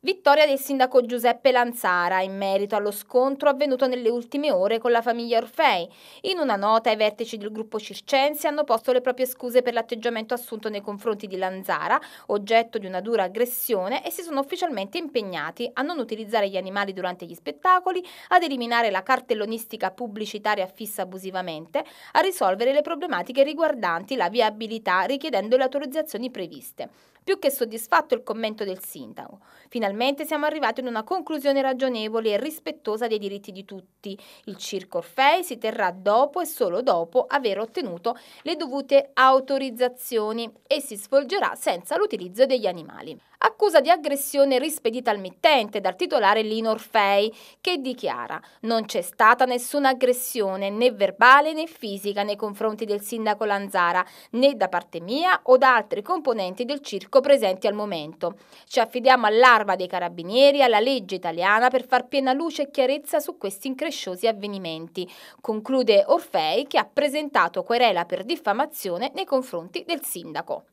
Vittoria del sindaco Giuseppe Lanzara in merito allo scontro avvenuto nelle ultime ore con la famiglia Orfei. In una nota i vertici del gruppo circensi hanno posto le proprie scuse per l'atteggiamento assunto nei confronti di Lanzara, oggetto di una dura aggressione, e si sono ufficialmente impegnati a non utilizzare gli animali durante gli spettacoli, ad eliminare la cartellonistica pubblicitaria fissa abusivamente, a risolvere le problematiche riguardanti la viabilità richiedendo le autorizzazioni previste. Più che soddisfatto il commento del sindaco. Finalmente siamo arrivati ad una conclusione ragionevole e rispettosa dei diritti di tutti. Il Circo Orfei si terrà dopo e solo dopo aver ottenuto le dovute autorizzazioni e si svolgerà senza l'utilizzo degli animali accusa di aggressione rispedita al mittente dal titolare Lino Orfei, che dichiara non c'è stata nessuna aggressione né verbale né fisica nei confronti del sindaco Lanzara, né da parte mia o da altri componenti del circo presenti al momento. Ci affidiamo all'arma dei carabinieri e alla legge italiana per far piena luce e chiarezza su questi incresciosi avvenimenti, conclude Orfei che ha presentato querela per diffamazione nei confronti del sindaco.